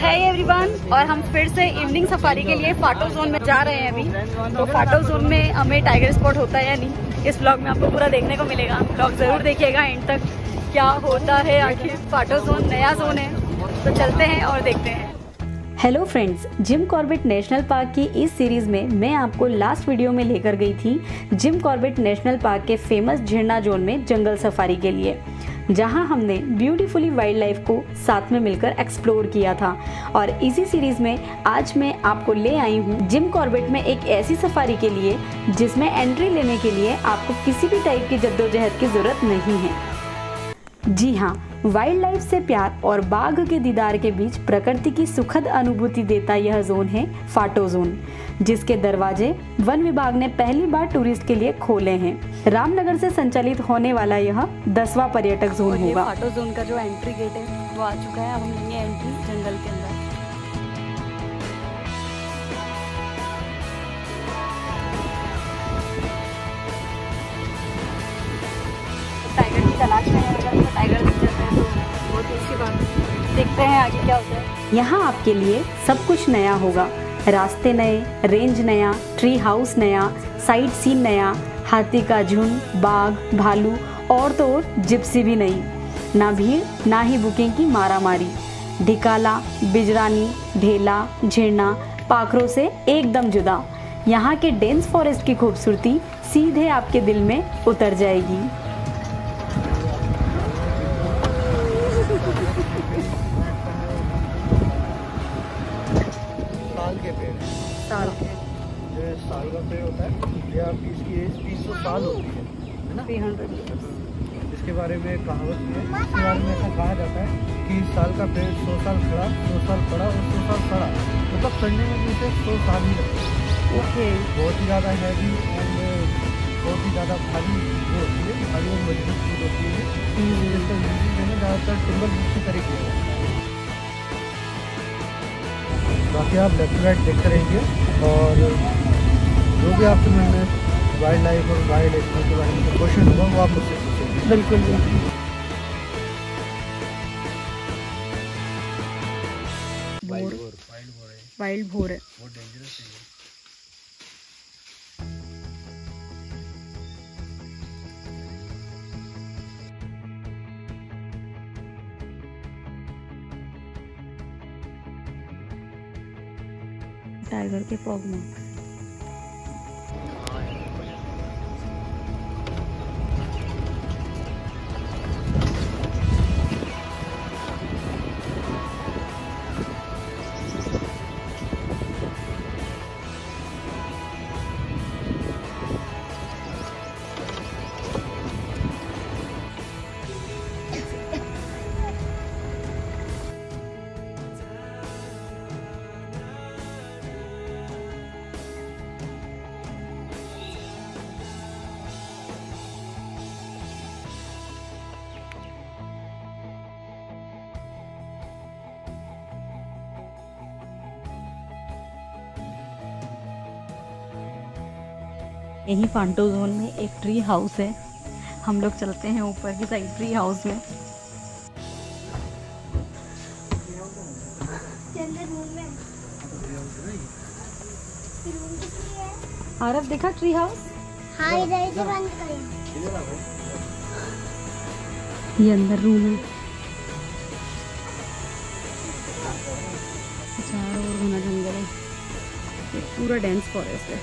है एवरीवन और हम फिर से इवनिंग सफारी के लिए फाटो जोन में जा रहे हैं अभी। तो फाटो जोन में हमें टाइगर स्पॉट होता है या नहीं, इस ब्लॉग में आपको पूरा देखने को मिलेगा। ब्लॉग ज़रूर देखिएगा एंड तक, क्या होता है आखिर। फाटो जोन नया जोन है तो चलते हैं और देखते हैं। Hello friends Jim Corbett National Park की इस सीरीज़ में मैं आपको लास्ट वीडियो में लेकर गई थी जिम कॉर्बेट नेशनल पार्क के फ़ेमस झिरना जोन में जंगल सफारी के लिए। जहाँ हमने ब्यूटीफुली वाइल्ड लाइफ को साथ में मिलकर एक्सप्लोर किया था। और इसी सीरीज़ में आज मैं आपको ले आई हूँ जिम कॉर्बेट में एक ऐसी सफारी के लिए, जिसमें एंट्री लेने के लिए आपको किसी भी टाइप की जद्दोजहद की ज़रूरत नहीं है। जी हाँ वाइल्ड लाइफ से प्यार और बाघ के दीदार के बीच प्रकृति की सुखद अनुभूति देता यह जोन है फाटो जोन जिसके दरवाजे वन विभाग ने पहली बार टूरिस्ट के लिए खोले हैं। रामनगर से संचालित होने वाला यह दसवा पर्यटक जोन होगा। फाटो जोन का जो एंट्री गेट है वो आ चुका है। अब हम लेंगे एंट्री जंगल के अंदर। टाइगर की तलाश में देखते हैं आगे क्या होता है। यहाँ आपके लिए सब कुछ नया होगा। रास्ते नए रेंज नया ट्री हाउस नया साइट सीन नया, हाथी का झुंड, बाघ, भालू और तो और जिप्सी भी नई ना भीड़, ना ही बुकिंग की मारामारी। ढिकाला, बिजरानी, ढेला झिरना पाखरों से एकदम जुदा। यहाँ के डेंस फॉरेस्ट की खूबसूरती सीधे आपके दिल में उतर जाएगी। साल जो ये साल का पेड़ होता है ये आपकी इसकी एज बीस सौ साल होती है है ना? थ्री हंड्रेड इसके बारे में कहावत है इसके बारे में ऐसा कहा जाता है कि साल का पेड़ सौ साल खड़ा सौ साल पड़ा और सौ साल सड़ा। मतलब सड़ने में भी इसे सौ साल ही लगते हैं। ओके। बहुत ही ज़्यादा हैवी एंड बहुत ही ज़्यादा भारी वो होती है भारी और मज़बूत होती है। इसका यूज़ है ज़्यादातर टिम्बर बुक की तरीके बाकी आप लेफ़्ट राइट देखते रहेंगे और जो भी आपके मन में वाइल्ड लाइफ और वाइल्ड एनिमल के बारे में क्वेश्चन होगा वो आप मुझसे पूछेंगे। बिल्कुल बिल्कुल। वाइल्ड है। भोर है। बहुत डेंजरस है टाइगर के पग यही फांटो जोन में एक ट्री हाउस है। हम लोग चलते हैं ऊपर की साइड ट्री हाउस में। आरफ देखा ट्री हाउस हाँ इधर इधर बंद करो। ये अंदर रूम है। चारों ओर घना जंगल है। पूरा डेंस फॉरेस्ट है।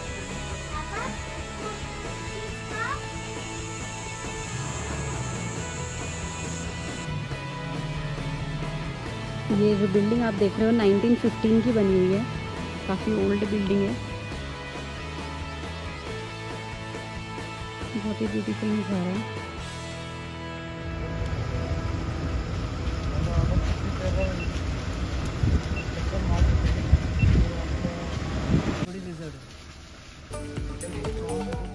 ये जो बिल्डिंग आप देख रहे हो 1915 की बनी हुई है। काफ़ी ओल्ड बिल्डिंग है। बहुत ही ब्यूटीफुल नज़ारा है। lizard है।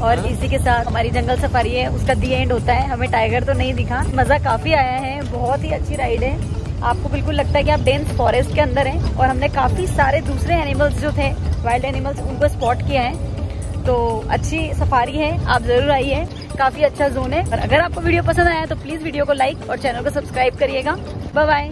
और इसी के साथ हमारी जंगल सफारी है, उसका दी एंड होता है। हमें टाइगर तो नहीं दिखा। मज़ा काफ़ी आया है, बहुत ही अच्छी राइड है। आपको बिल्कुल लगता है कि आप डेंस फॉरेस्ट के अंदर हैं और हमने काफ़ी सारे दूसरे एनिमल्स जो थे वाइल्ड एनिमल्स उनको स्पॉट किया है। तो अच्छी सफारी है, आप ज़रूर आइए। काफ़ी अच्छा जोन है। और अगर आपको वीडियो पसंद आया तो प्लीज़ वीडियो को लाइक और चैनल को सब्सक्राइब करिएगा। Bye bye